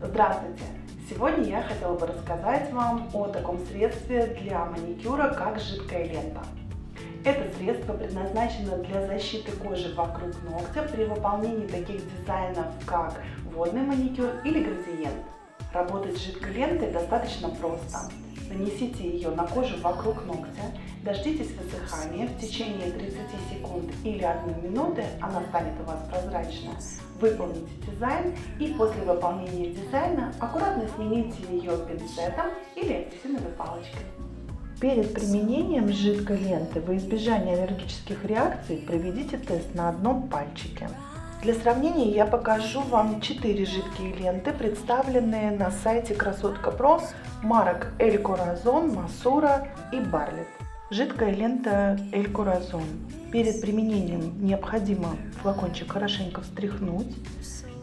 Здравствуйте! Сегодня я хотела бы рассказать вам о таком средстве для маникюра, как жидкая лента. Это средство предназначено для защиты кожи вокруг ногтя при выполнении таких дизайнов, как водный маникюр или градиент. Работать с жидкой лентой достаточно просто. Нанесите ее на кожу вокруг ногтя, дождитесь высыхания в течение 30 секунд или 1 минуты, она станет у вас прозрачная. Выполните дизайн и после выполнения дизайна аккуратно снимите ее пинцетом или апельсиновой палочкой. Перед применением жидкой ленты во избежание аллергических реакций проведите тест на одном пальчике. Для сравнения я покажу вам 4 жидкие ленты, представленные на сайте Красотка Про марок Эль Коразон, Масура и Барлет. Жидкая лента Эль Коразон. Перед применением необходимо флакончик хорошенько встряхнуть.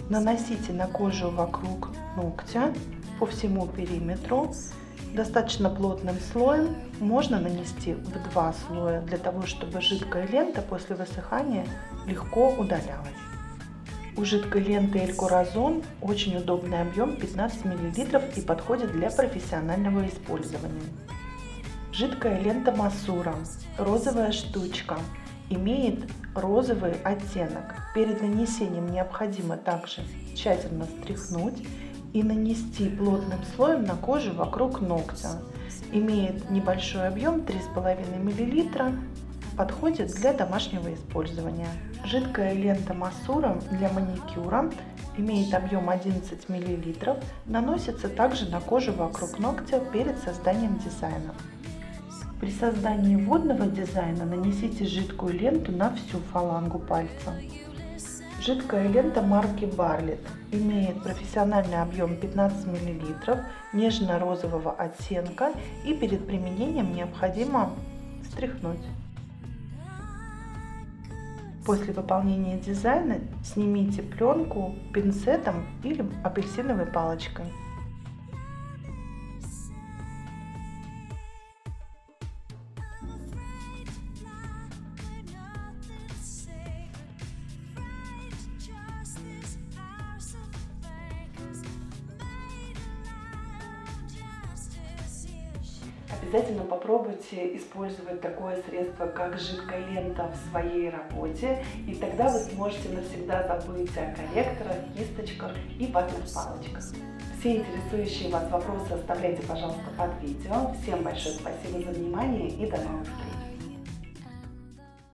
Наносите на кожу вокруг ногтя по всему периметру достаточно плотным слоем. Можно нанести в два слоя для того, чтобы жидкая лента после высыхания легко удалялась. У жидкой ленты Эль Коразон очень удобный объем 15 мл и подходит для профессионального использования. Жидкая лента Масура, розовая штучка, имеет розовый оттенок. Перед нанесением необходимо также тщательно стряхнуть и нанести плотным слоем на кожу вокруг ногтя. Имеет небольшой объем 3,5 мл, подходит для домашнего использования. Жидкая лента Масура для маникюра имеет объем 11 мл, наносится также на кожу вокруг ногтя перед созданием дизайна. При создании водного дизайна нанесите жидкую ленту на всю фалангу пальца. Жидкая лента марки Barlet имеет профессиональный объем 15 мл, нежно-розового оттенка и перед применением необходимо стряхнуть. После выполнения дизайна снимите пленку пинцетом или апельсиновой палочкой. Обязательно попробуйте использовать такое средство, как жидкая лента в своей работе, и тогда вы сможете навсегда забыть о корректорах, кисточках и ватных палочках. Все интересующие вас вопросы оставляйте, пожалуйста, под видео. Всем большое спасибо за внимание и до новых встреч!